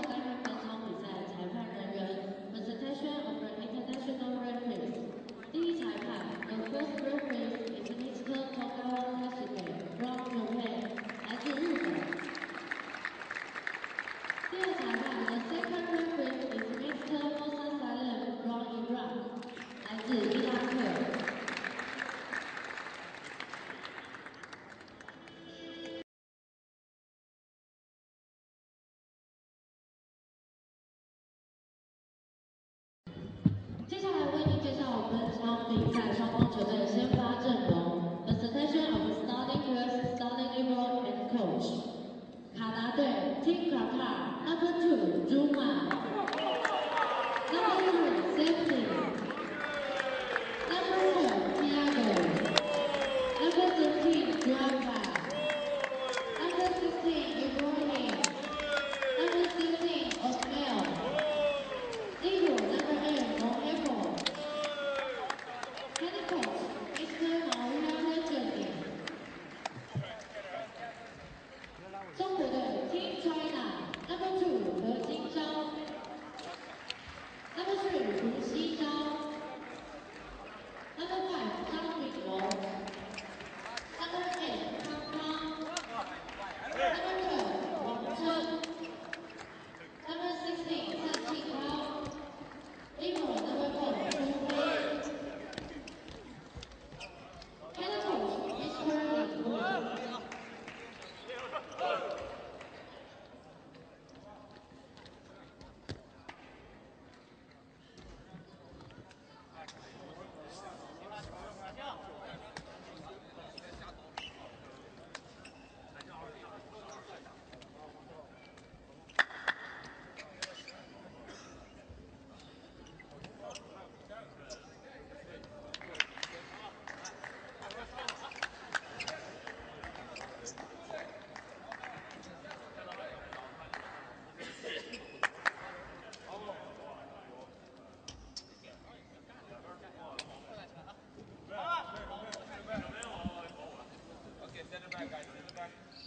Thank you.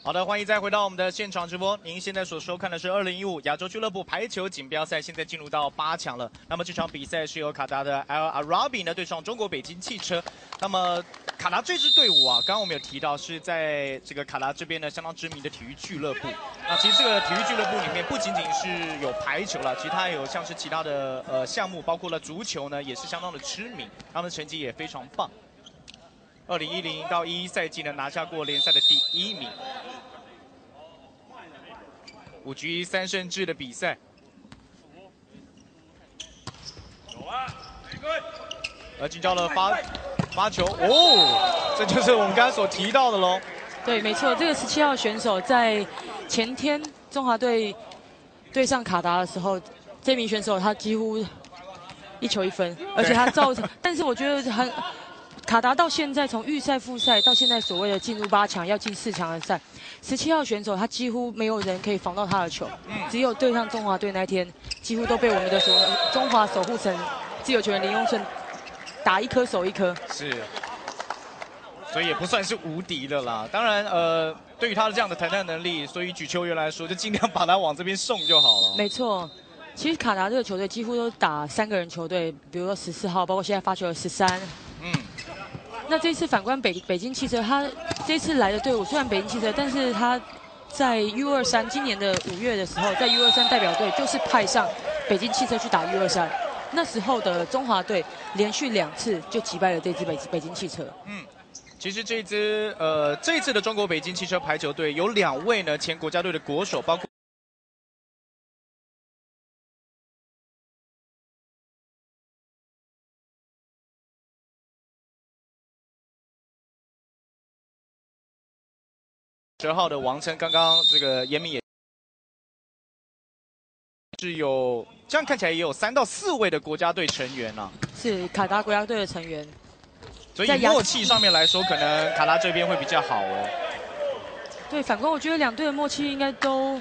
好的，欢迎再回到我们的现场直播。您现在所收看的是二零一五亚洲俱乐部排球锦标赛，现在进入到八强了。那么这场比赛是由卡达的 Al Arabi 呢对上中国北京汽车。那么卡达这支队伍啊，刚刚我们有提到是在这个卡达这边呢相当知名的体育俱乐部。那其实这个体育俱乐部里面不仅仅是有排球了，其实它还有像是其他的呃项目，包括了足球呢，也是相当的知名，他们的成绩也非常棒。二零一零到一一赛季呢拿下过联赛的第一名。五局三胜制的比赛。而进交了发发球，哦，这就是我们刚刚所提到的喽。对，没错，这个十七号选手在前天中华队对上卡达的时候，这名选手他几乎一球一分，而且他造成，但是我觉得很。卡达到现在从预赛、复赛到现在所谓的进入八强要进四强的赛，十七号选手他几乎没有人可以防到他的球，只有对上中华队那天，几乎都被我们的守中华守护神自由球员林永顺打一颗守一颗。是，所以也不算是无敌的啦。当然，呃，对于他的这样的弹跳能力，所以举球员来说，就尽量把他往这边送就好了。没错，其实卡达这个球队几乎都打三个人球队，比如说十四号，包括现在发球的十三。那这次反观北北京汽车，他这次来的队伍虽然北京汽车，但是他在 U 二三今年的五月的时候，在 U 二三代表队就是派上北京汽车去打 U 二三，那时候的中华队连续两次就击败了这支北北京汽车。嗯，其实这支呃这次的中国北京汽车排球队有两位呢前国家队的国手，包括。十号的王琛，刚刚这个严明也是有，这样看起来也有三到四位的国家队成员呢。是卡达国家队的成员，所以默契上面来说，可能卡达这边会比较好哦。对，反观我觉得两队的默契应该都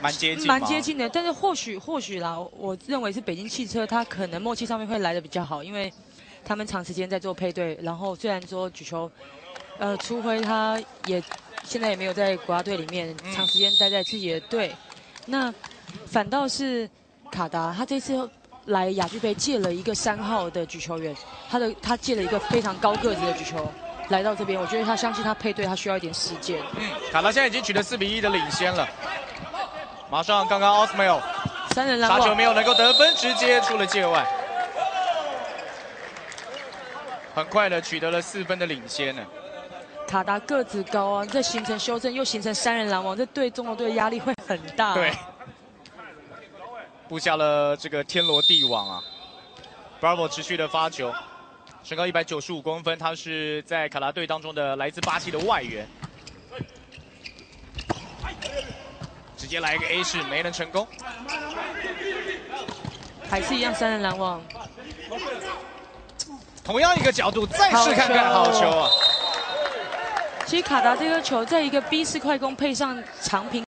蛮接近，蛮接近的。但是或许或许啦，我认为是北京汽车，它可能默契上面会来的比较好，因为他们长时间在做配对，然后虽然说举球，呃，初辉他也。现在也没有在国家队里面长时间待在自己的队，那反倒是卡达，他这次来亚俱杯借了一个三号的举球员，他的他借了一个非常高个子的举球来到这边，我觉得他相信他配对他需要一点时间。嗯，卡达现在已经取得四比一的领先了。马上刚刚奥斯梅尔三人拦杀球，没有能够得分，直接出了界外，很快的取得了四分的领先呢。卡达个子高啊，这形成修正又形成三人拦网，这对中国队的压力会很大。对，布下了这个天罗地网啊。Bravo 持续的发球，身高一百九十五公分，他是在卡达队当中的来自巴西的外援。直接来一个 A 式，没能成功。还是一样三人拦网。同样一个角度，再试看看，好球啊！其实卡达这个球在一个 B 式快攻配上长平。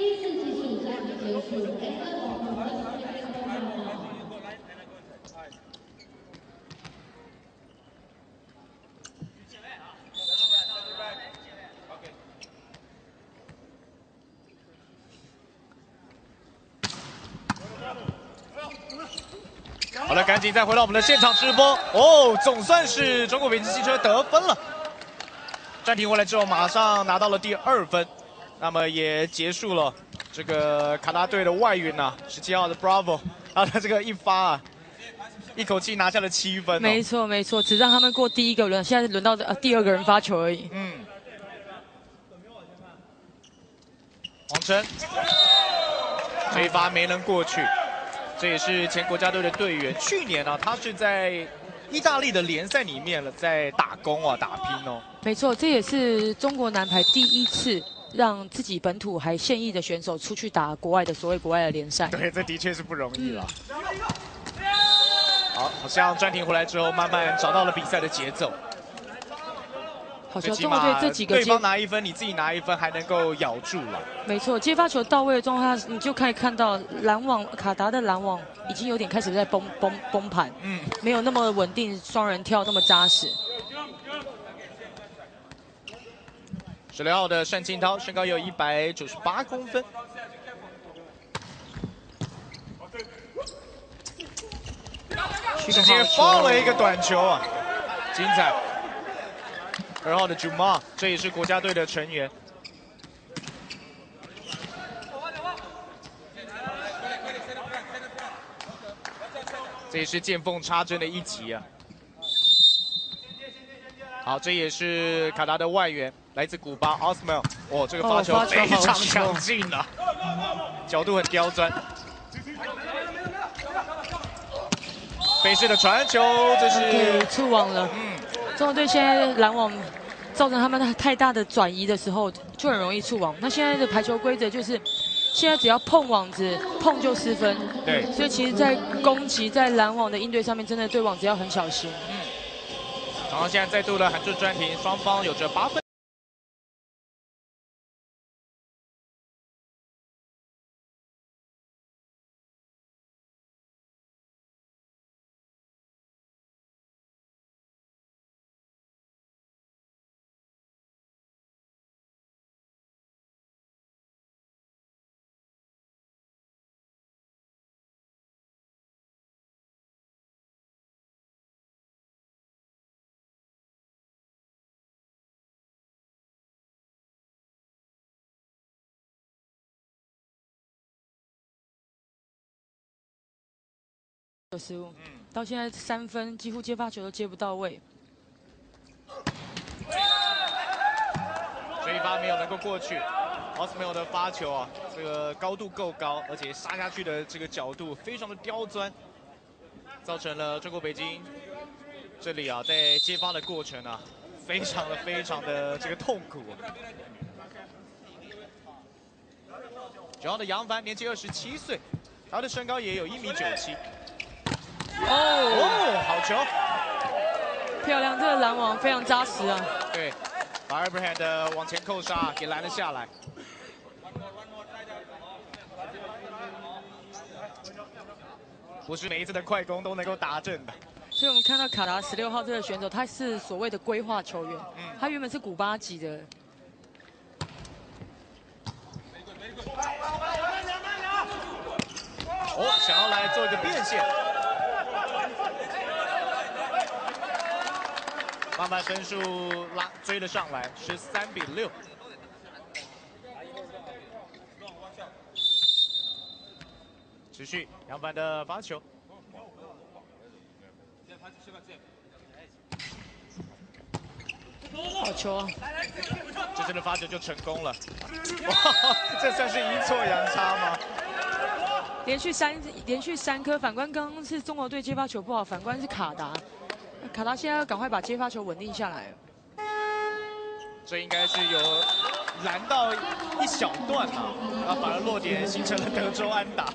第四技术战役结束，A 二黄红分数成功换号。好了，赶紧再回到我们的现场直播哦，总算是中国北京汽车得分了。暂停回来之后，马上拿到了第二分，那么也结束了这个卡达队的外援呐、1十七号的 Bravo，然后他这个一发啊，一口气拿下了七分、哦。没错没错，只让他们过第一个轮，现在轮到呃第二个人发球而已。嗯。黄琛，这一发没能过去，这也是前国家队的队员。去年呢、他是在意大利的联赛里面了，在打工啊，打拼哦。没错，这也是中国男排第一次让自己本土还现役的选手出去打国外的所谓国外的联赛。对，这的确是不容易了。好，好像暂停回来之后，慢慢找到了比赛的节奏。好像中国队码这几个对方拿一分，你自己拿一分，还能够咬住了。没错，接发球到位的状况下，你就可以看到拦网卡达的拦网已经有点开始在崩崩崩盘，嗯，没有那么稳定，双人跳那么扎实。十六号的单庆涛，身高有一百九十八公分。直接放了一个短球啊，精彩！二号的 Juma，这也是国家队的成员。这也是见缝插针的一集啊！好，这也是卡达的外援，来自古巴 Osmel。哦，这个发球非常强劲啊，角度很刁钻。飞式的传球，这是触网了。嗯，中国队现在拦网造成他们太大的转移的时候，就很容易触网。那现在的排球规则就是，现在只要碰网子，碰就失分。对，所以其实，在攻击在拦网的应对上面，真的对网子要很小心。嗯，然后现在再度的喊出暂停，双方有着八分。有失误，嗯，到现在三分几乎接发球都接不到位，这一发没有能够过去。奥斯梅尔的发球啊，这个高度够高，而且杀下去的这个角度非常的刁钻，造成了中国北京这里啊，在接发的过程啊，非常的非常的这个痛苦。主要的杨帆年纪二十七岁，他的身高也有一米九七。哦，好球，漂亮！这个拦网非常扎实啊。对，把 Abraham 的往前扣杀给拦了下来。不是每一次的快攻都能够打正的。所以我们看到卡达十六号这个选手，他是所谓的规划球员。嗯。他原本是古巴籍的。哦，想要来做一个变线。慢慢分数拉追了上来，十三比六。持续杨帆的发球，好球啊！这真的发球就成功了，哇！这算是阴错阳差吗？连续三连续三颗，反观刚刚是中国队接发球不好，反观是卡达。卡达现在要赶快把接发球稳定下来，这应该是有拦到一小段啊，啊，反而落点形成了德州安打。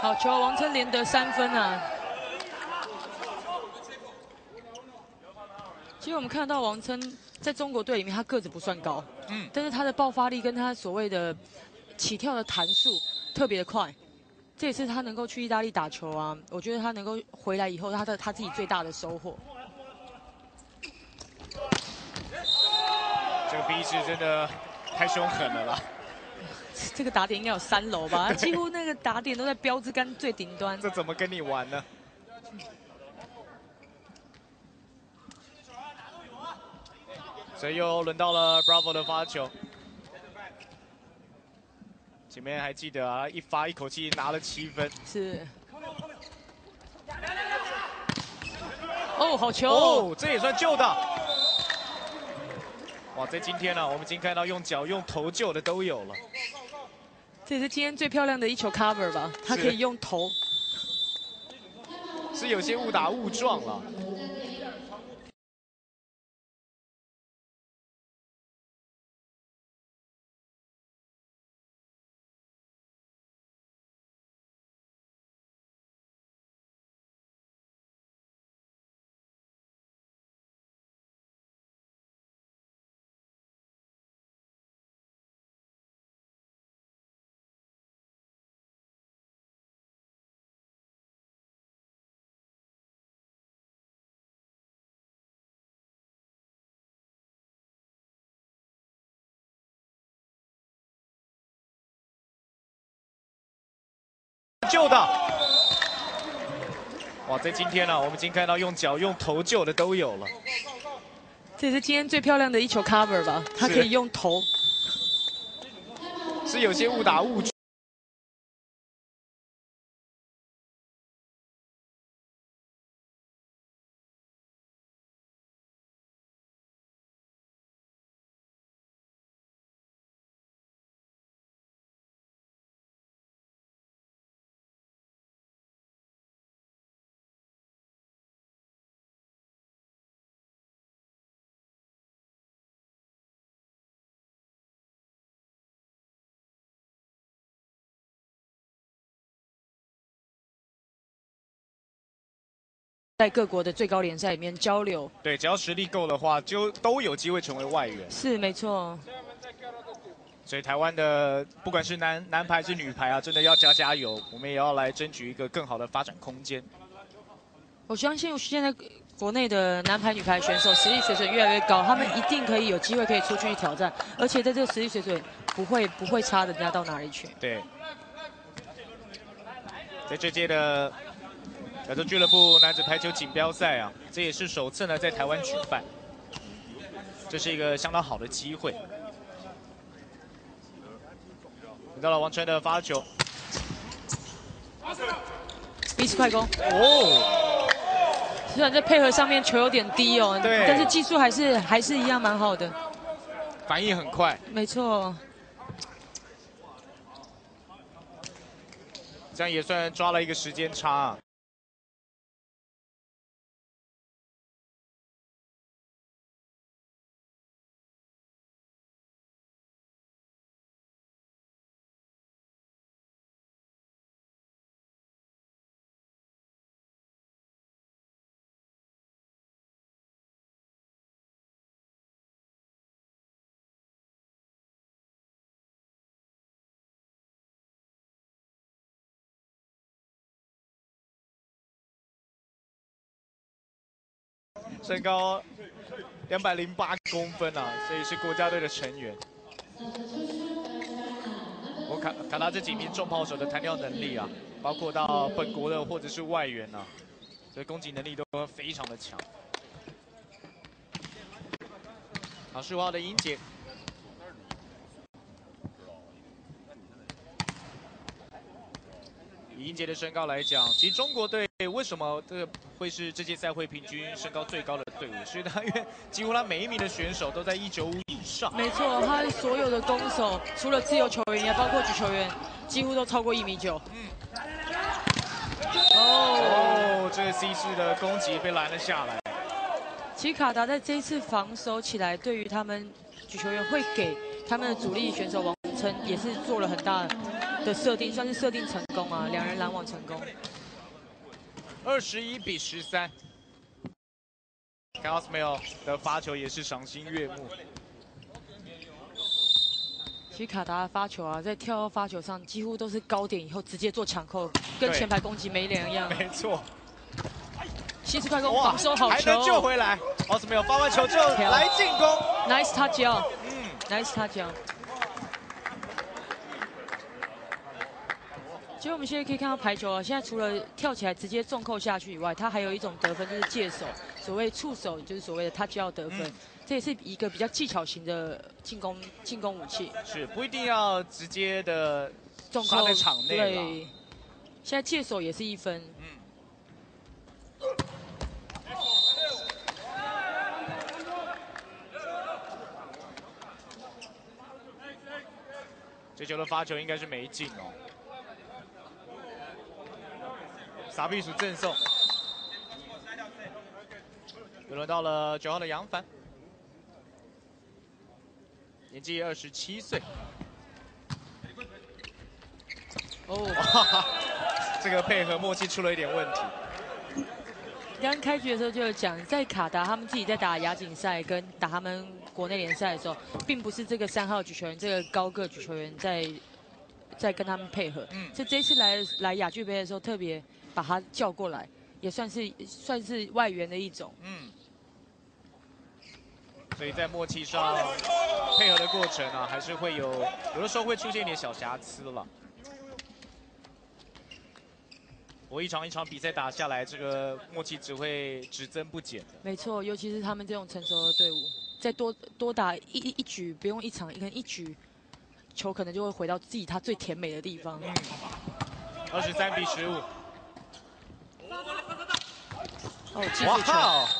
好球，王琛连得三分啊！其实我们看到王琛在中国队里面，他个子不算高，嗯，但是他的爆发力跟他所谓的起跳的弹速特别的快，这也是他能够去意大利打球啊。我觉得他能够回来以后，他的他自己最大的收获。这个逼是真的太凶狠了啦！这个打点应该有三楼吧？几乎那个打点都在标志杆最顶端。这怎么跟你玩呢？所以又轮到了 Bravo 的发球。前面还记得啊，一发一口气拿了七分。是。哦，好球！哦，这也算救的。哇，在今天呢，我们已经看到用脚、用头救的都有了。这也是今天最漂亮的一球 cover 吧？他可以用头。是有些误打误撞了。救的，哇！在今天呢，我们已经看到用脚、用头救的都有了。这也是今天最漂亮的一球 cover 吧？他可以用头，是有些误打误撞。在各国的最高联赛里面交流，对，只要实力够的话，就都有机会成为外援。是没错。所以台湾的不管是男男排是女排啊，真的要加加油，我们也要来争取一个更好的发展空间。我相信现在国内的男排、女排选手实力水准越来越高，他们一定可以有机会可以出去挑战，而且在这个实力水准不会不会差人家到哪里去。对，在这届的。亚洲俱乐部男子排球锦标赛啊，这也是首次呢在台湾举办，这是一个相当好的机会。到了王晨的发球，彼此快攻哦。虽然在配合上面球有点低哦，对，但是技术还是还是一样蛮好的，反应很快。没错，这样也算抓了一个时间差。身高两百零八公分啊，所以是国家队的成员。我看看他这几名重炮手的弹跳能力啊，包括到本国的或者是外援啊，所以攻击能力都非常的强。好，十五号的英姐。以英杰的身高来讲，其实中国队为什么这个会是这届赛会平均身高最高的队伍？是他因为几乎他每一名的选手都在一九五以上。没错，他所有的攻手，除了自由球员，也包括举球员，几乎都超过一米九。嗯。哦，这个 C 式的攻击被拦了下来。其实卡达在这一次防守起来，对于他们举球员会给他们的主力选手王琛也是做了很大。的设定，算是设定成功啊，两人拦网成功。二十一比十三 a s m i l 的发球也是赏心悦目。其实卡达的发球啊，在跳发球上几乎都是高点以后直接做抢扣，跟前排攻击没两样。没错。西斯快攻防守好球，还能救回来。奥斯没有发完球之后来进攻，nice touch 哦，嗯，nice touch 其实我们现在可以看到排球啊，现在除了跳起来直接重扣下去以外，它还有一种得分就是借手，所谓触手就是所谓的 touch 要得分，这也是一个比较技巧型的进攻进攻武器。是不一定要直接的重扣在场内对，现在借手也是一分。嗯。这球的发球应该是没进哦。傻避暑赠送，又轮到了九号的杨凡，年纪二十七岁。哦，这个配合默契出了一点问题。刚开局的时候就有讲，在卡达他们自己在打亚锦赛跟打他们国内联赛的时候，并不是这个三号举球员这个高个举球员在在跟他们配合。嗯，是这次来来亚俱杯的时候特别。把他叫过来，也算是算是外援的一种。嗯，所以在默契上配合的过程啊，还是会有有的时候会出现一点小瑕疵了。我一场一场比赛打下来，这个默契只会只增不减。没错，尤其是他们这种成熟的队伍，再多多打一一局，不用一场，可能一局球可能就会回到自己他最甜美的地方。嗯，二十三比十五。哇，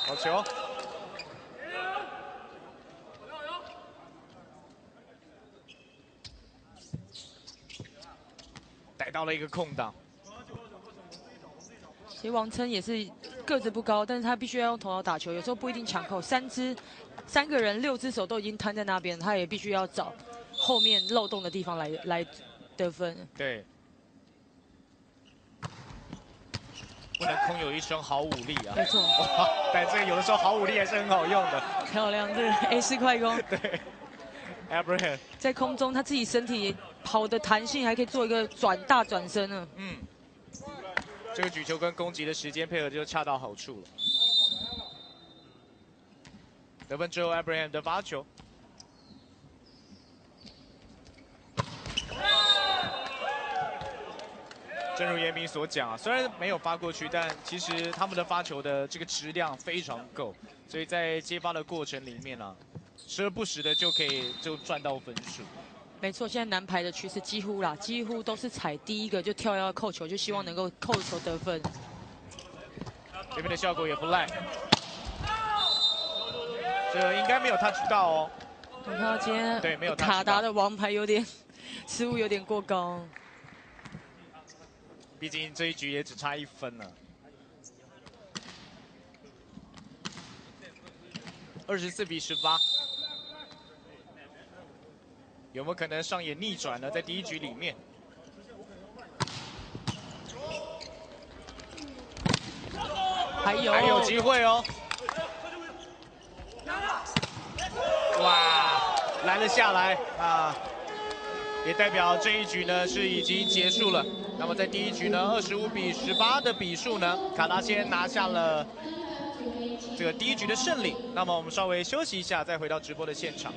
好球！逮到了一个空档。其实王琛也是个子不高，但是他必须要用头脑打球，有时候不一定抢扣。三只、三个人、六只手都已经摊在那边，他也必须要找后面漏洞的地方来来得分。对。不能空有一身好武力啊！没错，但这个有的时候好武力还是很好用的。漂亮，这个 A 四快攻。对，Abraham 在空中他自己身体跑的弹性，还可以做一个转大转身呢。嗯，这个举球跟攻击的时间配合就恰到好处了。得分之后，Abraham 的发球。正如严明所讲啊，虽然没有发过去，但其实他们的发球的这个质量非常够，所以在接发的过程里面呢，时而不时的就可以就赚到分数。没错，现在男排的趋势几乎啦，几乎都是踩第一个就跳要扣球，就希望能够扣球得分。这边的效果也不赖，这应该没有 touch 到哦。我看到今天对没有卡达的王牌有点失误有点过高。毕竟这一局也只差一分了，二十四比十八，有没有可能上演逆转呢？在第一局里面，还有还有机会哦！哇，拦了下来啊！也代表这一局呢是已经结束了。那么在第一局呢，二十五比十八的比数呢，卡达先拿下了这个第一局的胜利。那么我们稍微休息一下，再回到直播的现场。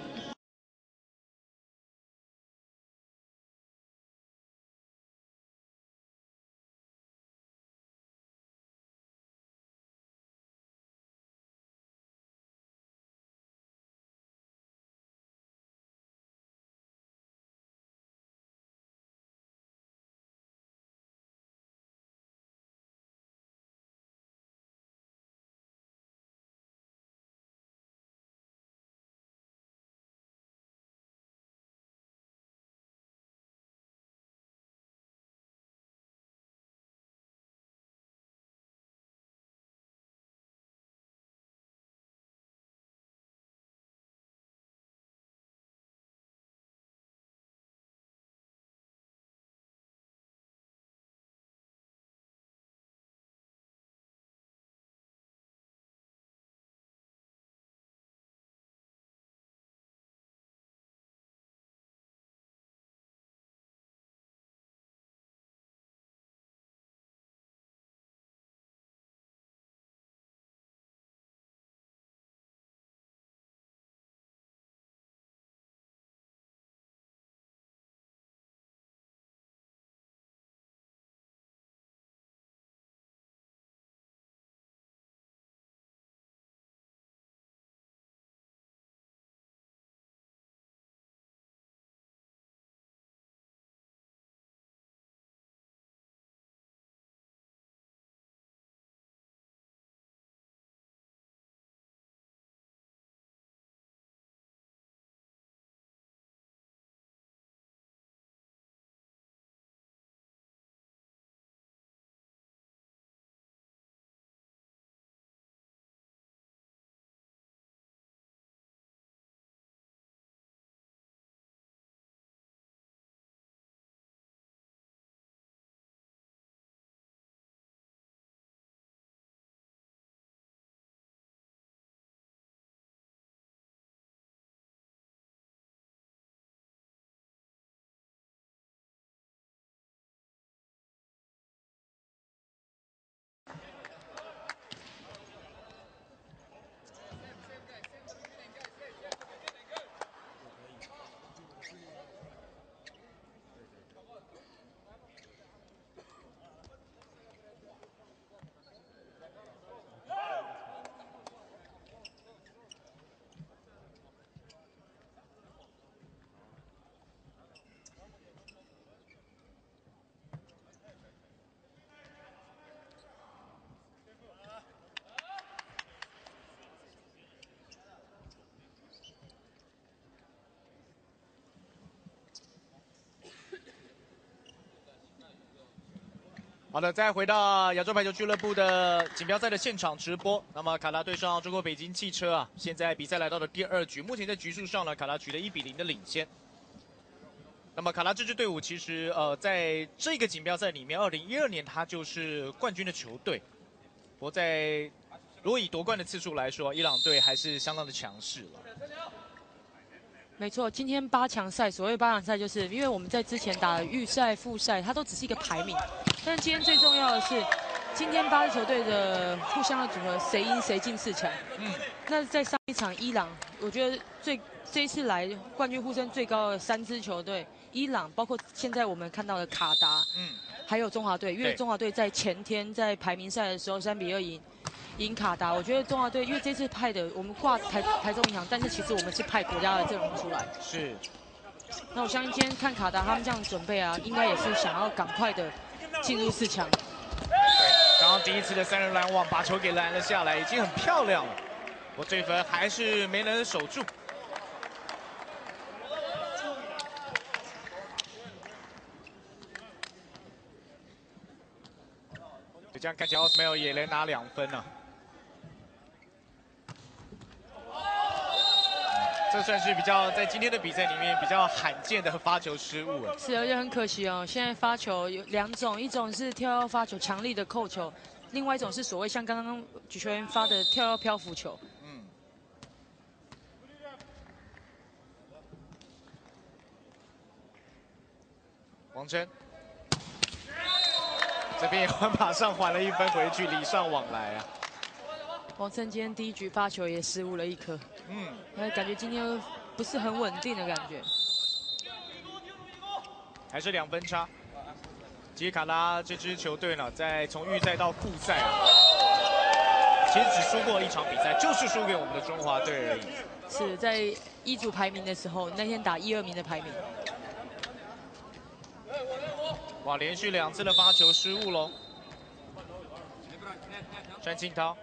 好的，再回到亚洲排球俱乐部的锦标赛的现场直播。那么卡拉对上中国北京汽车啊，现在比赛来到了第二局，目前在局数上呢，卡拉取得一比零的领先。那么卡拉这支队伍其实呃，在这个锦标赛里面，二零一二年他就是冠军的球队。不过在如果以夺冠的次数来说，伊朗队还是相当的强势了。没错，今天八强赛，所谓八强赛，就是因为我们在之前打预赛、复赛，它都只是一个排名。但今天最重要的是，今天八支球队的互相的组合，谁赢谁进四强。嗯，那在上一场伊朗，我觉得最这一次来冠军呼声最高的三支球队，伊朗，包括现在我们看到的卡达，嗯，还有中华队，因为中华队在前天在排名赛的时候三比二赢。赢卡达，我觉得中华队因为这次派的我们挂台台中银行，但是其实我们是派国家的阵容出来。是。那我相信今天看卡达他们这样准备啊，应该也是想要赶快的进入四强。对，刚刚第一次的三人拦网把球给拦了下来，已经很漂亮了。我这分还是没能守住。就这样看起来奥斯梅尔也连拿两分呢。这算是比较在今天的比赛里面比较罕见的发球失误了。是，而且很可惜哦。现在发球有两种，一种是跳跃发球，强力的扣球；，另外一种是所谓像刚刚举球员发的跳跃漂浮球。嗯。王琛，这边也马上还了一分回去，礼尚往来啊。王琛今天第一局发球也失误了一颗。嗯，哎，感觉今天不是很稳定的感觉，还是两分差。吉卡拉这支球队呢，在从预赛到复赛啊，其实只输过一场比赛，就是输给我们的中华队而已。是在一组排名的时候，那天打一二名的排名。哇，连续两次的发球失误喽。詹庆涛。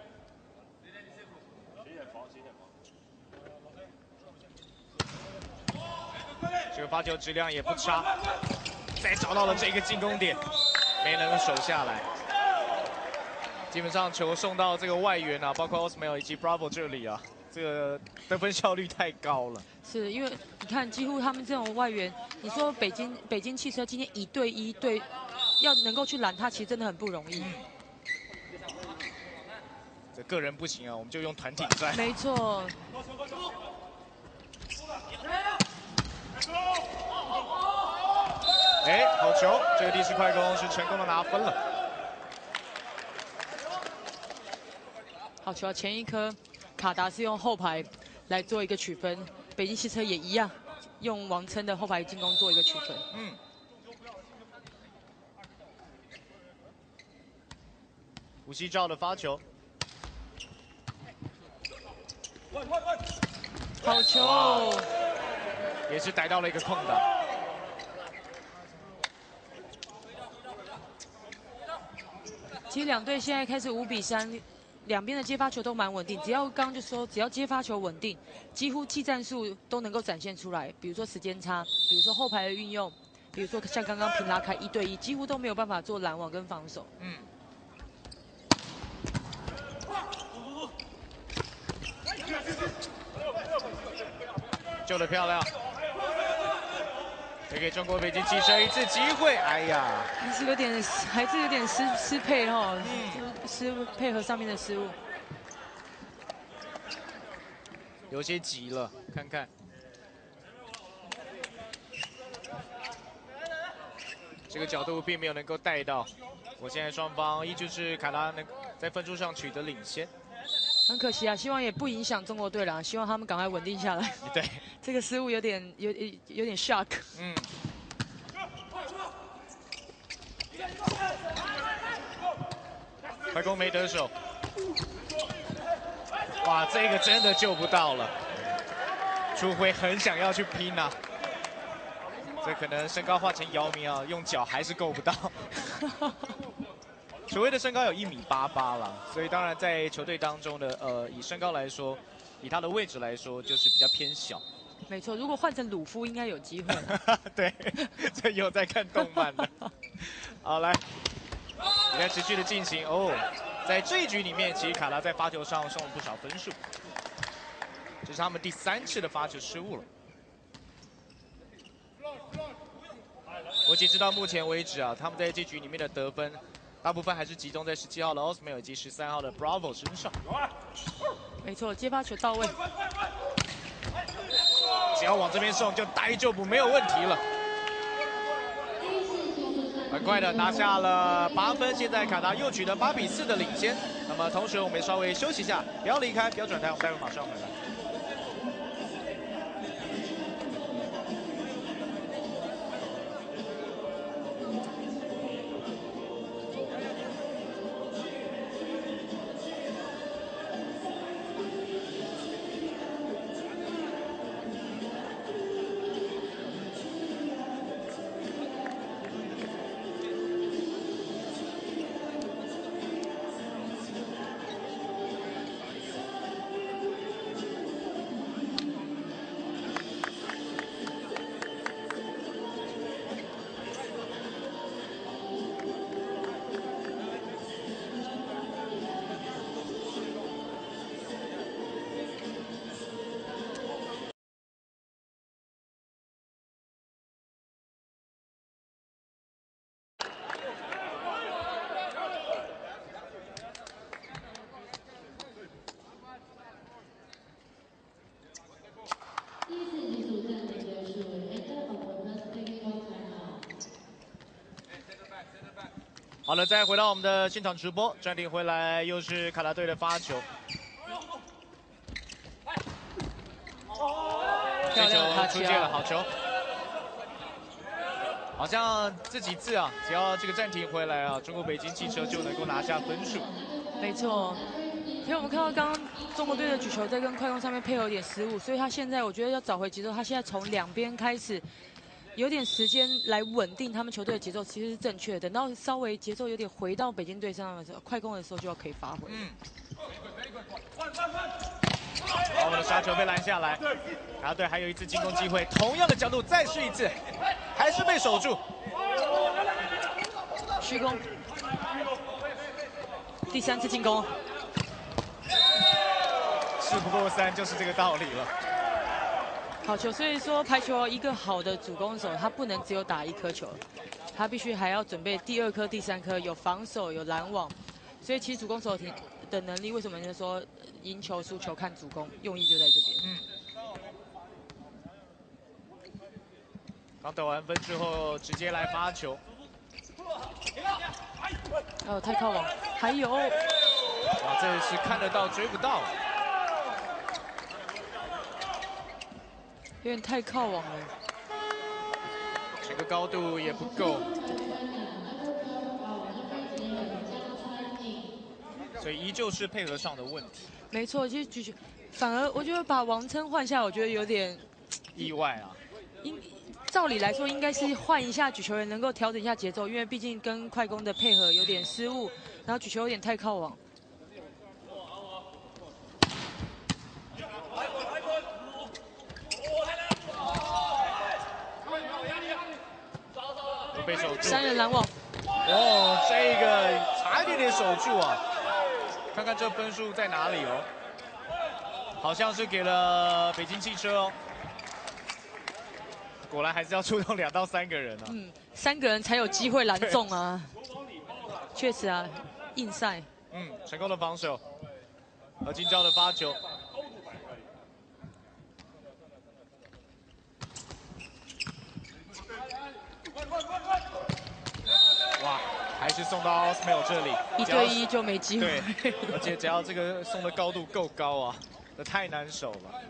这个发球质量也不差，再找到了这个进攻点，没能守下来。基本上球送到这个外援啊，包括 Osmail 以及 Bravo 这里啊，这个得分效率太高了。是因为你看，几乎他们这种外援，你说北京北京汽车今天一对一对，要能够去拦他，其实真的很不容易。这个人不行啊，我们就用团体战。没错。哎，好球！这个第四快攻是成功的拿分了。好球！前一颗卡达是用后排来做一个取分，北京汽车也一样，用王琛的后排进攻做一个取分。嗯。吴锡照的发球。好球！也是逮到了一个空档。其实两队现在开始五比三，两边的接发球都蛮稳定。只要刚刚就说，只要接发球稳定，几乎技战术都能够展现出来。比如说时间差，比如说后排的运用，比如说像刚刚平拉开一对一，几乎都没有办法做拦网跟防守。嗯。救的漂亮。给中国北京汽车一次机会，哎呀，还是有点，还是有点失失配哈，失配合上面的失误，有些急了，看看，这个角度并没有能够带到，我现在双方依旧是卡拉能在分数上取得领先。很可惜啊，希望也不影响中国队了。希望他们赶快稳定下来。对，这个失误有点有有点 shock。嗯。快攻没得手。哇，这个真的救不到了。朱辉很想要去拼啊，这可能身高化成姚明啊，用脚还是够不到。所谓的身高有一米八八了，所以当然在球队当中的呃，以身高来说，以他的位置来说，就是比较偏小。没错，如果换成鲁夫，应该有机会。对，这有在看动漫的。好来，比赛持续的进行哦，在这一局里面，其实卡拉在发球上送了不少分数，这是他们第三次的发球失误了。我截止到目前为止啊，他们在这局里面的得分，大部分还是集中在十七号的 Osmail 以及十三号的 Bravo 身上。没错，接发球到位，只要往这边送，就待就补，没有问题了。很快的拿下了八分，现在卡达又取得八比四的领先。那么同时我们稍微休息一下，不要离开，不要转台，我们待会马上回来。好了，再回到我们的现场直播，暂停回来又是卡达队的发球，这球出界了，好球。好像这几次啊，只要这个暂停回来啊，中国北京汽车就能够拿下分数。没错。其实我们看到刚刚中国队的举球在跟快攻上面配合有点失误，所以他现在我觉得要找回节奏。他现在从两边开始，有点时间来稳定他们球队的节奏，其实是正确的。等到稍微节奏有点回到北京队上的时候，快攻的时候就要可以发挥。嗯。好，我们的杀球被拦下来，卡达队还有一次进攻机会，同样的角度再试一次，还是被守住。虚攻，第三次进攻，事不过三，就是这个道理了。好球。所以说排球一个好的主攻手，他不能只有打一颗球，他必须还要准备第二颗、第三颗，有防守、有拦网。所以其实主攻手挺的能力，为什么人家说赢球输球看主攻，用意就在这边。嗯。刚得完分之后，直接来发球。哦，太靠网，还有哇，这是看得到追不到。有点太靠网了。这个高度也不够，所以依旧是配合上的问题。没错，其实举球，反而我觉得把王琛换下，我觉得有点意外啊。应照理来说，应该是换一下举球员，能够调整一下节奏，因为毕竟跟快攻的配合有点失误，然后举球有点太靠网。被守住。三人拦网，哦，这个差一点点守住啊！看看这分数在哪里哦，好像是给了北京汽车哦。果然还是要出动两到三个人啊。嗯，三个人才有机会拦中啊。确实啊，硬赛。嗯，成功的防守，何金钊的发球。哇，还是送到 Osmail 这里，一对一就没机会。对，而且只要这个送的高度够高啊，这太难守了。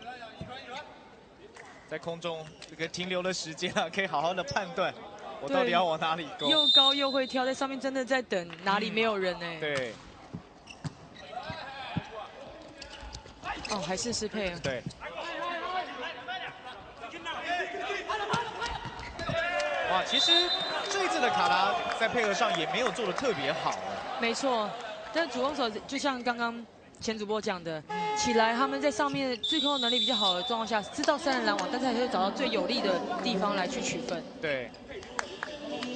在空中这个停留的时间啊，可以好好的判断我到底要往哪里勾。又高又会跳，在上面真的在等哪里没有人呢、对，哦，还是失配啊。对。哇，其实这一次的卡拉在配合上也没有做的特别好。没错，但主攻手就像刚刚前主播讲的，起来他们在上面自控能力比较好的状况下，知道三人拦网，但是还是找到最有利的地方来去取分。对，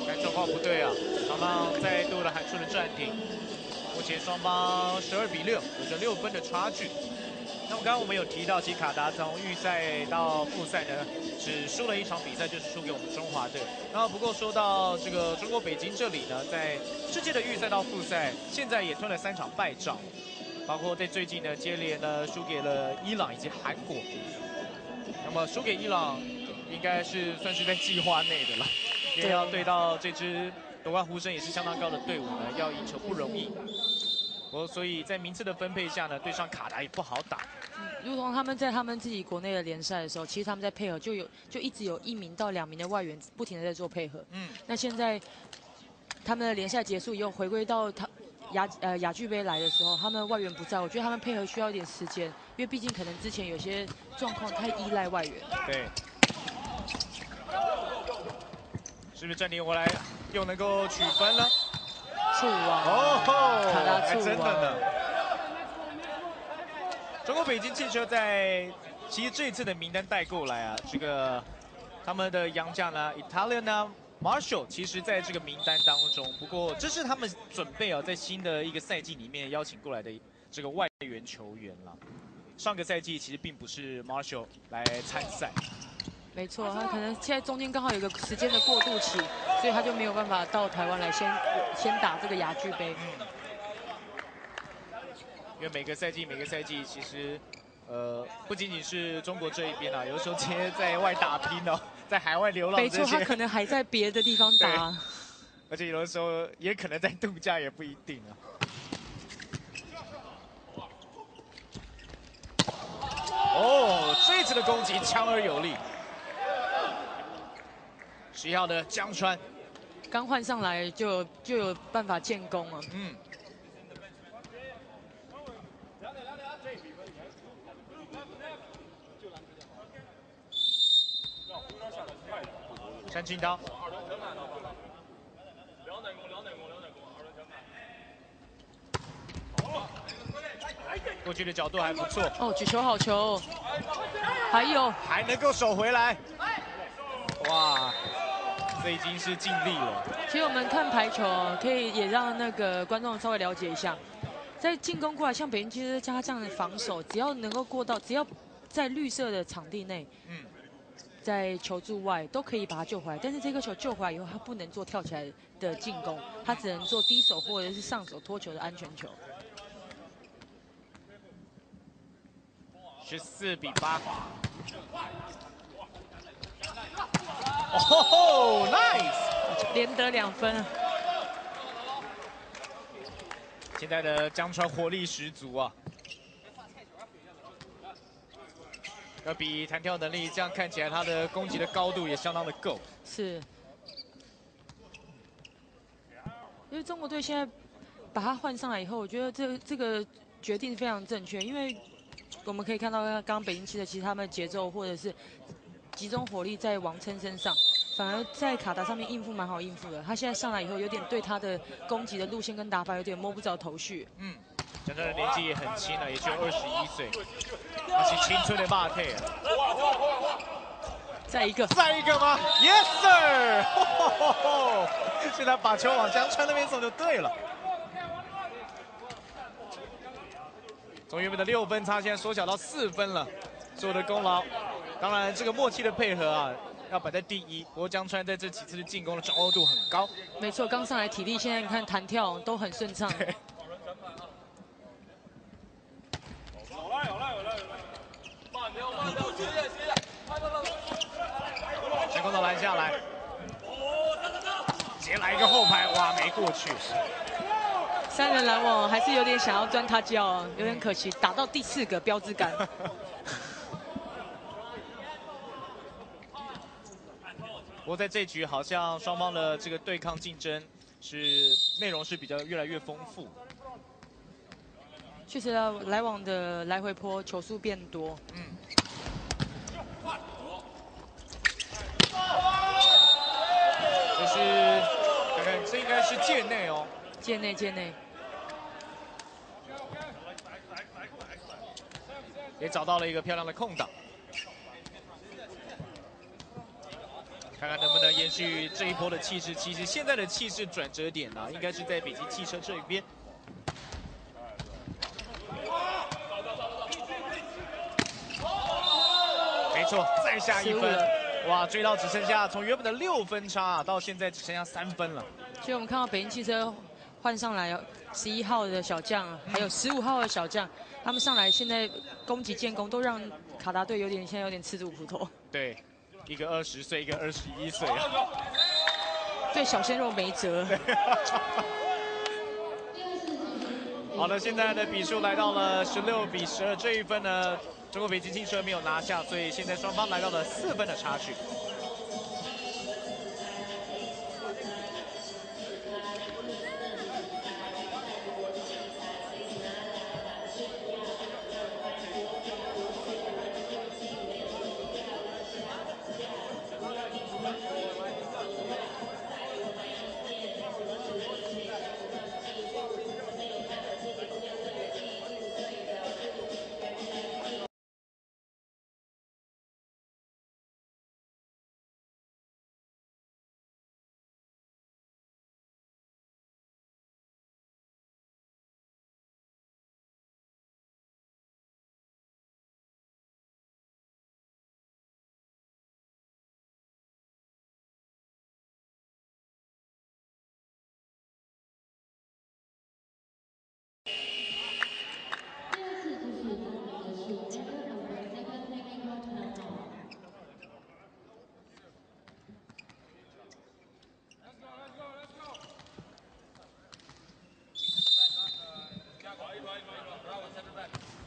但状况不对啊，常双方再度的喊出了暂停。目前双方十二比六，有着六分的差距。那么刚刚我们有提到，其实卡达从预赛到复赛呢，只输了一场比赛，就是输给我们中华队。然后不过说到这个中国北京这里呢，在世界的预赛到复赛，现在也吞了三场败仗，包括在最近呢，接连呢输给了伊朗以及韩国。那么输给伊朗，应该是算是在计划内的了，因为要对到这支夺冠呼声也是相当高的队伍呢，要赢球不容易。我所以在名次的分配下呢，对上卡达也不好打。如同他们在他们自己国内的联赛的时候，其实他们在配合就有就一直有一名到两名的外援不停的在做配合。嗯。那现在他们的联赛结束以后，回归到他亚呃亚俱杯来的时候，他们外援不在，我觉得他们配合需要一点时间，因为毕竟可能之前有些状况太依赖外援。对。是不是暂停回来又能够取分了？触网哦，卡达触网。中国北京汽车在其实这一次的名单带过来啊，这个他们的杨将呢，Italian 呢，Marshall，其实在这个名单当中。不过这是他们准备啊，在新的一个赛季里面邀请过来的这个外援球员了。上个赛季其实并不是 Marshall 来参赛。没错，他可能现在中间刚好有个时间的过渡期，所以他就没有办法到台湾来先先打这个亚俱杯。嗯。因为每个赛季每个赛季其实，呃，不仅仅是中国这一边啊，有时候今天在外打拼哦，在海外流浪没错，他可能还在别的地方打。而且有的时候也可能在度假，也不一定啊。哦，这次的攻击强而有力。十一号的江川，刚换上来就就有办法建功了。嗯。山青刀。过去的角度还不错。哦，举球好球。还有。还能够守回来。哇。这已经是尽力了。其实我们看排球，可以也让那个观众稍微了解一下，在进攻过来，像北京其实加这样的防守，只要能够过到，只要在绿色的场地内，嗯，在球柱外都可以把他救回来。但是这个球救回来以后，他不能做跳起来的进攻，他只能做低手或者是上手托球的安全球。十四比八。哦，nice，连得两分。现在的江川火力十足啊，要比弹跳能力，这样看起来他的攻击的高度也相当的够。是，因为中国队现在把他换上来以后，我觉得这这个决定非常正确，因为我们可以看到刚刚北京七的其实他们的节奏或者是。集中火力在王琛身上，反而在卡达上面应付蛮好应付的。他现在上来以后，有点对他的攻击的路线跟打法有点摸不着头绪。嗯，江川的年纪也很轻了，也就二十一岁，而且青春的霸体啊！再一个，再一个吗？Yes sir！现在把球往江川那边送就对了。从原本的六分差，现在缩小到四分了，所有的功劳。当然，这个默契的配合啊，要摆在第一。不过江川在这几次的进攻的掌握度很高。没错，刚上来体力，现在你看弹跳都很顺畅。有了有了有了有了！慢跳慢跳，斜斜斜！慢慢慢慢！前空投拦下来，直接来一个后排，哇，没过去。三人拦网还是有点想要钻他脚，有点可惜，打到第四个标志杆。不过在这局，好像双方的这个对抗竞争是内容是比较越来越丰富。确实，来往的来回坡球速变多。嗯。这是这应该是界内哦。界内，界内。也找到了一个漂亮的空档。看看能不能延续这一波的气势。其实现在的气势转折点呢，应该是在北极汽车这一边。没错，再下一分，哇，追到只剩下从原本的六分差到现在只剩下三分了。所以我们看到北京汽车换上来十一号的小将，还有十五号的小将，他们上来现在攻击建功，都让卡达队有点现在有点吃足葡萄。对，一个二十岁，一个二十一岁，对小鲜肉没辙。好的，现在的比数来到了十六比十二，这一分呢。中国北京汽车没有拿下，所以现在双方来到了四分的差距。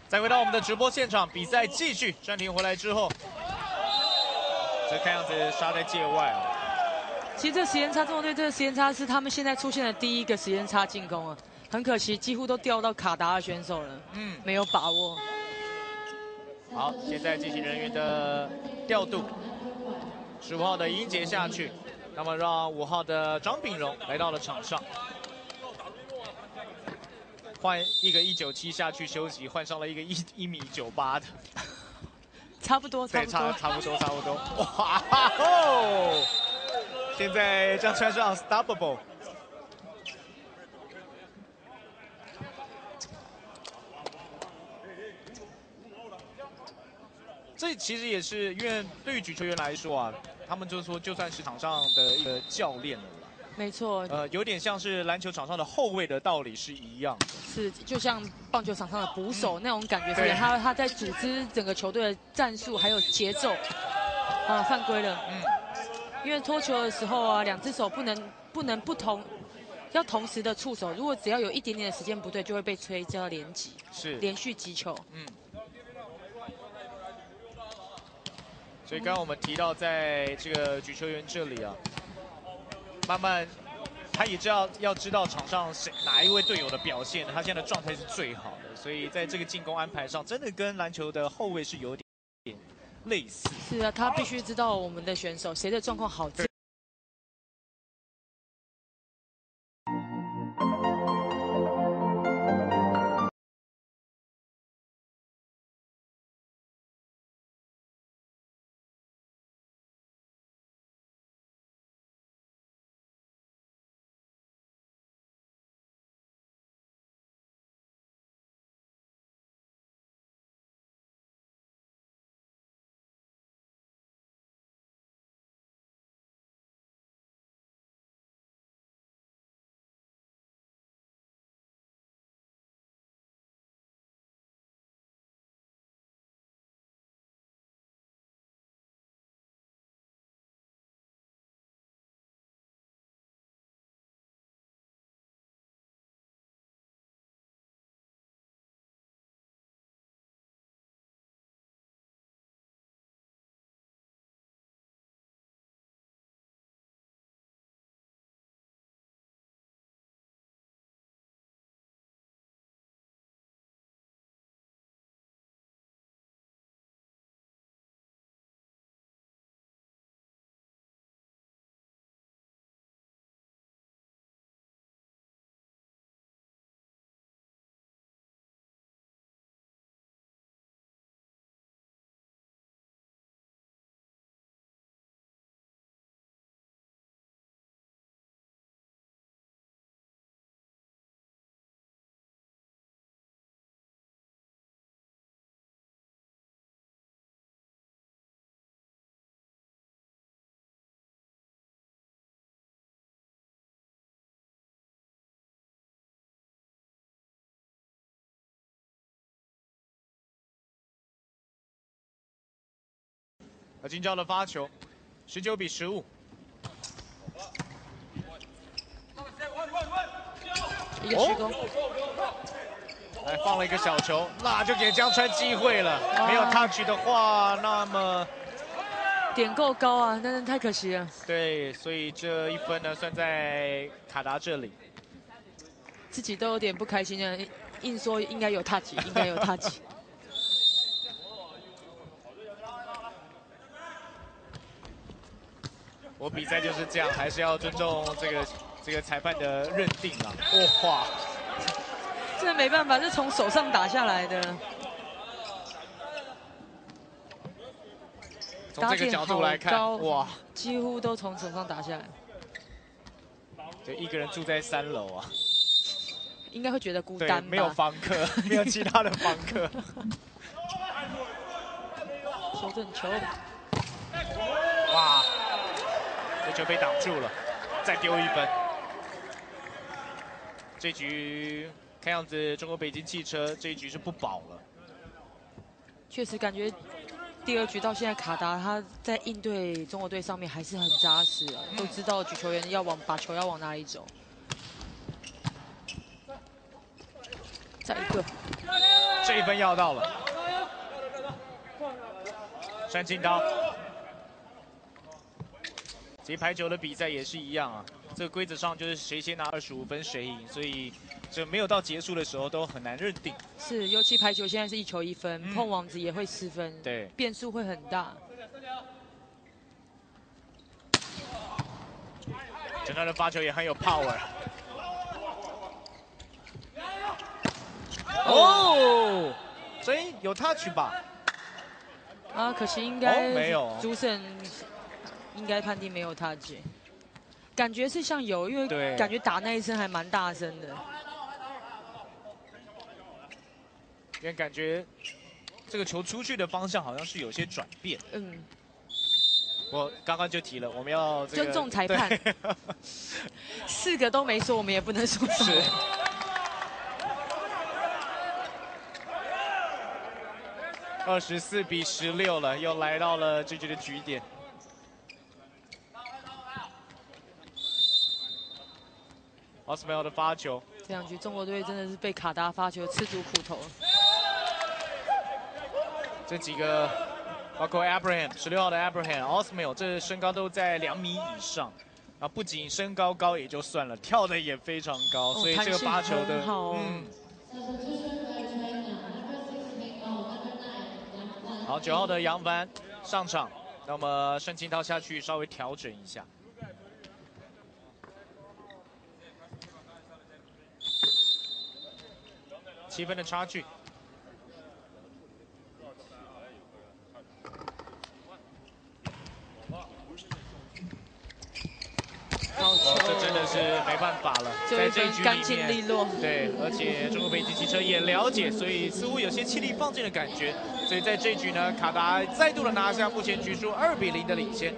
再回到我们的直播现场，比赛继续。暂停回来之后，这看样子杀在界外啊。其实这时间差，中国队这个时间差是他们现在出现的第一个时间差进攻啊。很可惜，几乎都掉到卡达的选手了。嗯，没有把握。好，现在进行人员的调度。十五号的英杰下去，那么让五号的张炳荣来到了场上。换一个一九七下去休息，换上了一个一一米九八的，差不多，差不多，差不多，差不多。哇哦！现在将穿上 Unstoppable。这其实也是因为对于举球员来说啊，他们就是说，就算是场上的一个教练了。没错，呃，有点像是篮球场上的后卫的道理是一样，是就像棒球场上的捕手那种感觉，是他他在组织整个球队的战术还有节奏，啊，犯规了，嗯，因为脱球的时候啊，两只手不能不能不同，要同时的触手，如果只要有一点点的时间不对，就会被吹叫连击，是。连续击球，嗯，所以刚刚我们提到在这个举球员这里啊。慢慢，他也知道要知道场上谁哪一位队友的表现，他现在的状态是最好的，所以在这个进攻安排上，真的跟篮球的后卫是有点类似。是啊，他必须知道我们的选手谁的状况好。而金朝的发球，十九比十五。一个来放了一个小球，那就给江川机会了。没有 touch 的话，那么点够高啊，但是太可惜了。对，所以这一分呢算在卡达这里。自己都有点不开心啊，硬说应该有 touch，应该有 touch。我比赛就是这样，还是要尊重这个这个裁判的认定啊！哇，这没办法，是从手上打下来的。从这个角度来看，哇，几乎都从手上打下来。就一个人住在三楼啊，应该会觉得孤单没有房客，没有其他的房客。修正球，哇！球被挡住了，再丢一分。这局看样子中国北京汽车这一局是不保了。确实感觉第二局到现在卡达他在应对中国队上面还是很扎实，都知道举球员要往把球要往哪里走。再一个，这一分要到了。山金刀。其实排球的比赛也是一样啊，这个规则上就是谁先拿二十五分谁赢，所以这没有到结束的时候都很难认定。是，尤其排球现在是一球一分，碰网子也会失分，对，变数会很大。整个的发球也很有 power。哦，所以有 touch 吧？啊，可惜应该没有主审。应该判定没有他接，感觉是像有，因为感觉打那一声还蛮大声的。因为感觉这个球出去的方向好像是有些转变。嗯。我刚刚就提了，我们要尊重裁判。四个都没说，我们也不能说是。二十四比十六了，又来到了这局的局点。奥斯梅尔的发球，这两局中国队真的是被卡达发球吃足苦头。这几个，包括 Abraham 十六号的 Abraham，奥斯梅尔这身高都在两米以上，啊，不仅身高高也就算了，跳的也非常高，所以这个发球的，嗯。好，九号的杨帆上场，那么申清涛下去稍微调整一下。七分的差距！这真的是没办法了，在这一局里面，对，而且中国北京汽车也了解，所以似乎有些气力放尽的感觉，所以在这一局呢，卡达再度的拿下目前局数二比零的领先。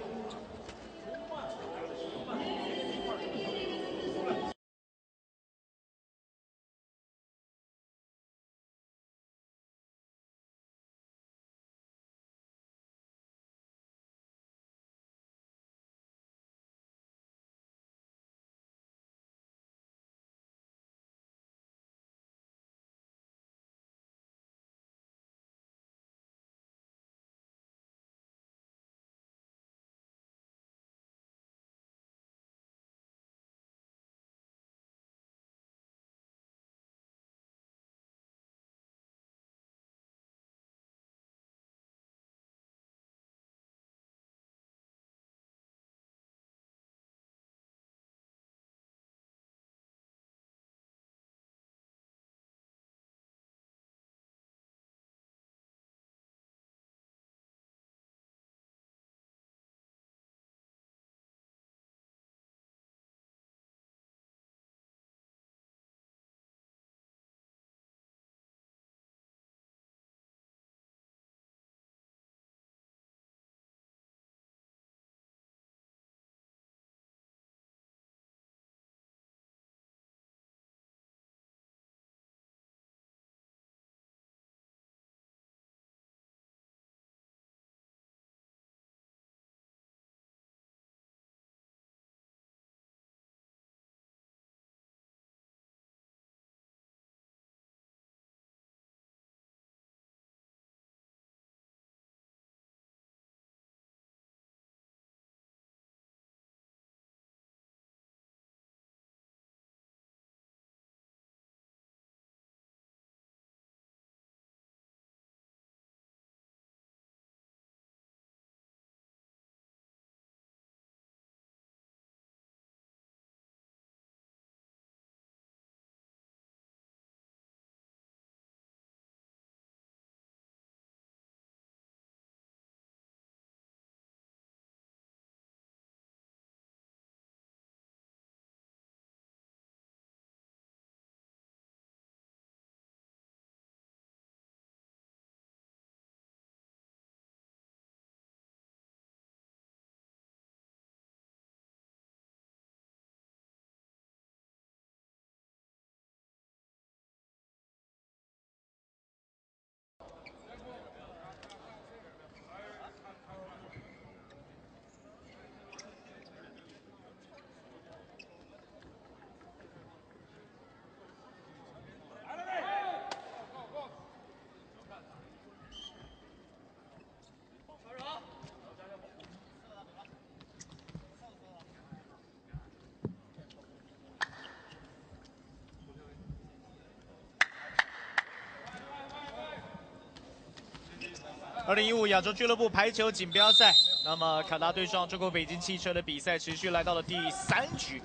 二零一五亚洲俱乐部排球锦标赛，那么卡达对上中国北京汽车的比赛持续来到了第三局。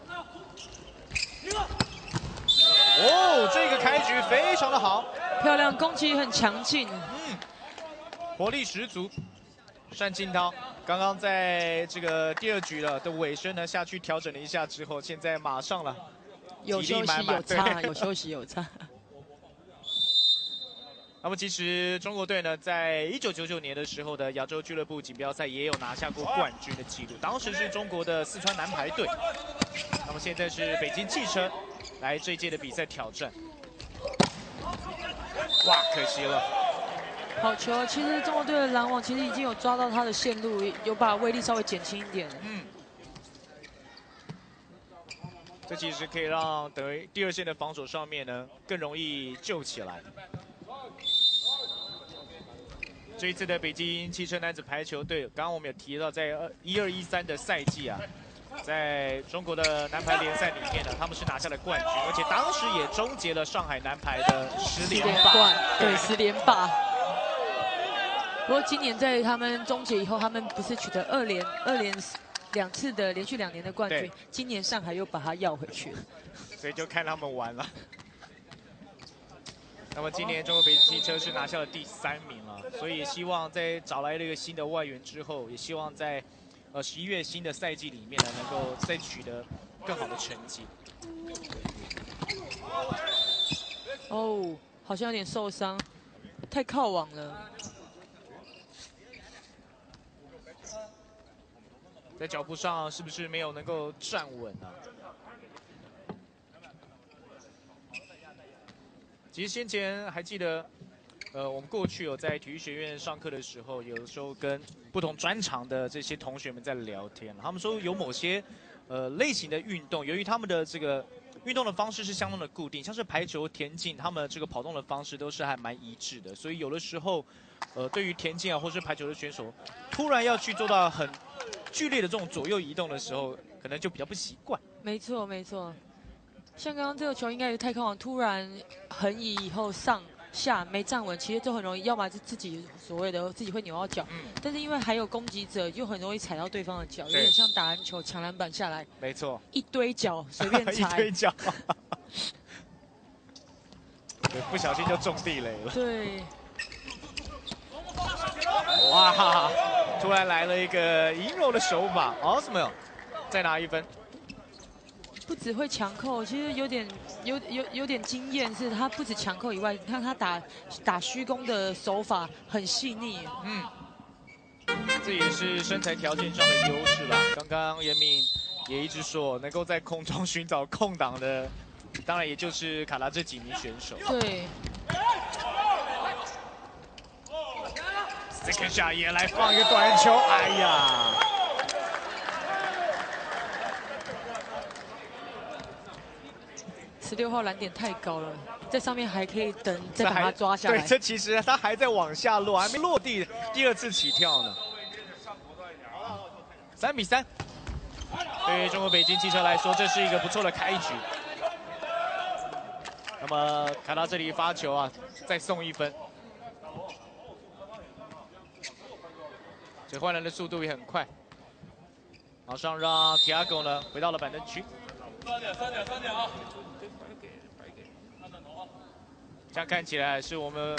哦，这个开局非常的好，漂亮，攻击很强劲，嗯，活力十足。单金涛刚刚在这个第二局了的尾声呢下去调整了一下之后，现在马上了，有休息有差，有休息有差。那么其实中国队呢，在一九九九年的时候的亚洲俱乐部锦标赛也有拿下过冠军的记录，当时是中国的四川男排队。那么现在是北京汽车来这一届的比赛挑战。哇，可惜了。好球！其实中国队的拦网其实已经有抓到他的线路，有把威力稍微减轻一点。嗯。这其实可以让等于第二线的防守上面呢更容易救起来。这一次的北京汽车男子排球队，刚刚我们有提到，在二一二一三的赛季啊，在中国的男排联赛里面呢，他们是拿下了冠军，而且当时也终结了上海男排的十连霸，对，十连霸。不过今年在他们终结以后，他们不是取得二连二连两次的连续两年的冠军，今年上海又把它要回去了，所以就看他们玩了。那么今年中国北京汽车是拿下了第三名了，所以希望在找来了一个新的外援之后，也希望在呃十一月新的赛季里面呢，能够再取得更好的成绩。哦，好像有点受伤，太靠网了，在脚步上是不是没有能够站稳呢？其实先前还记得，呃，我们过去有在体育学院上课的时候，有时候跟不同专长的这些同学们在聊天，他们说有某些，呃，类型的运动，由于他们的这个运动的方式是相当的固定，像是排球、田径，他们这个跑动的方式都是还蛮一致的，所以有的时候，呃，对于田径啊或是排球的选手，突然要去做到很剧烈的这种左右移动的时候，可能就比较不习惯。没错，没错。像刚刚这个球，应该是太空网突然横移以后上下没站稳，其实就很容易，要么是自己所谓的自己会扭到脚，但是因为还有攻击者，又很容易踩到对方的脚，有点像打篮球抢篮板下来，没错，一堆脚随便踩，一堆脚，不小心就中地雷了。对，哇，突然来了一个阴柔的手法，Osmo，再拿一分。不只会强扣，其实有点有有有点经验，是他不止强扣以外，你看他打打虚攻的手法很细腻。嗯，这也是身材条件上的优势吧。刚刚严敏也一直说，能够在空中寻找空档的，当然也就是卡拉这几名选手。对。这个下也来放一个短球，哎呀！十六号蓝点太高了，在上面还可以等，再把它抓下来。对，这其实它还在往下落，还没落地，第二次起跳呢。三比三，对于中国北京汽车来说，这是一个不错的开局。那么看到这里发球啊，再送一分。这换人的速度也很快，马上让提亚狗呢回到了板凳区。三点，三点，三点啊！这样看起来是我们，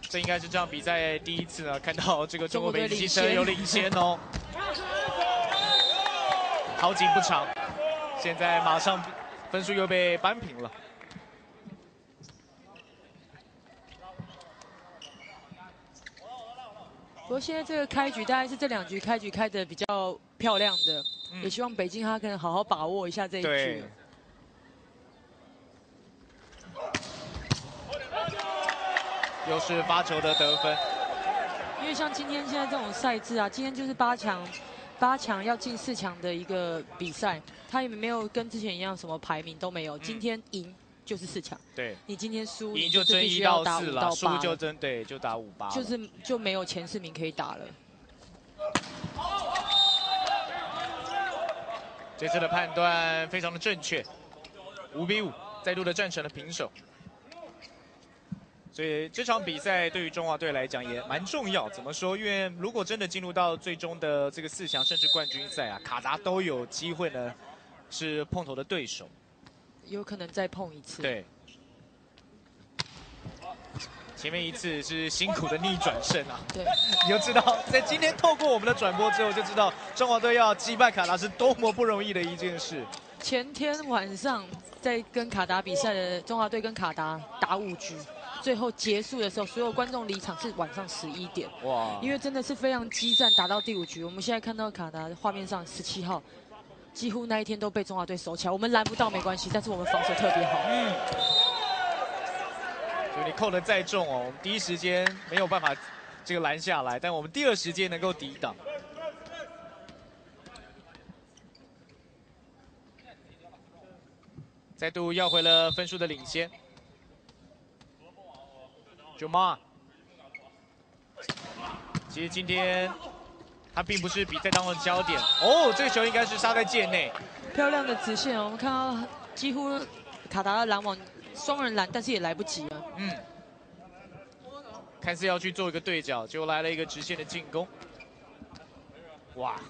这应该是这场比赛第一次呢，看到这个中国北京汽车有领先哦。好景不长，现在马上分数又被扳平了。不过现在这个开局大概是这两局开局开的比较漂亮的，也希望北京他可能好好把握一下这一局。又是发球的得分，因为像今天现在这种赛制啊，今天就是八强，八强要进四强的一个比赛，他也没有跟之前一样什么排名都没有，今天赢就是四强。对，你今天输，赢就争一到四了，输就争对，就打五八，就是就没有前四名可以打了。这次的判断非常的正确，五比五，再度的战成了平手。所以这场比赛对于中华队来讲也蛮重要。怎么说？因为如果真的进入到最终的这个四强甚至冠军赛啊，卡达都有机会呢，是碰头的对手。有可能再碰一次。对。前面一次是辛苦的逆转胜啊，对，你就知道，在今天透过我们的转播之后，就知道中华队要击败卡达是多么不容易的一件事。前天晚上在跟卡达比赛的中华队跟卡达打五局，最后结束的时候，所有观众离场是晚上十一点。哇！因为真的是非常激战，打到第五局，我们现在看到卡达画面上十七号，几乎那一天都被中华队守起来，我们拦不到没关系，但是我们防守特别好。嗯。就你扣的再重哦，我们第一时间没有办法这个拦下来，但我们第二时间能够抵挡。再度要回了分数的领先。九妈，其实今天他并不是比赛当中的焦点哦，这个球应该是杀在界内，漂亮的直线，我们看到几乎卡达的拦网。双人拦，但是也来不及了。嗯，看似要去做一个对角，结果来了一个直线的进攻。哇，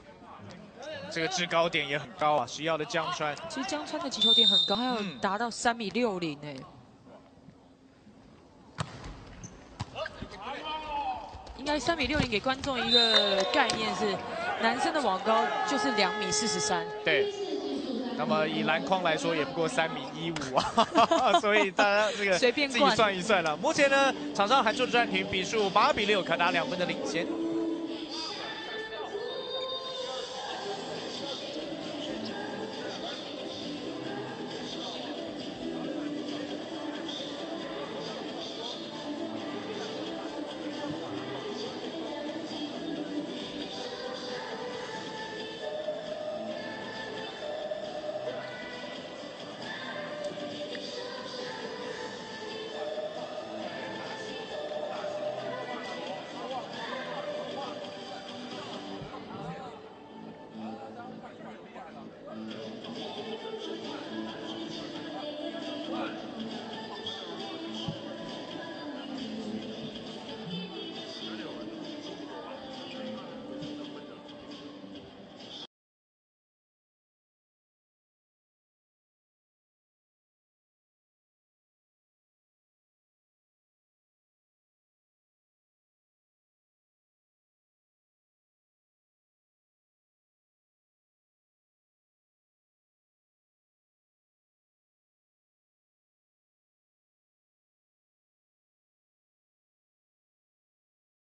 这个制高点也很高啊！十一号的江川，其实江川的击球点很高，他有达到三米六零哎。应该三米六零给观众一个概念是，男生的网高就是两米四十三。对。那么以篮筐来说，也不过三米一五啊，所以大家这个随便自己算一算了。目前呢，场上还做暂停，比数八比六，可达两分的领先。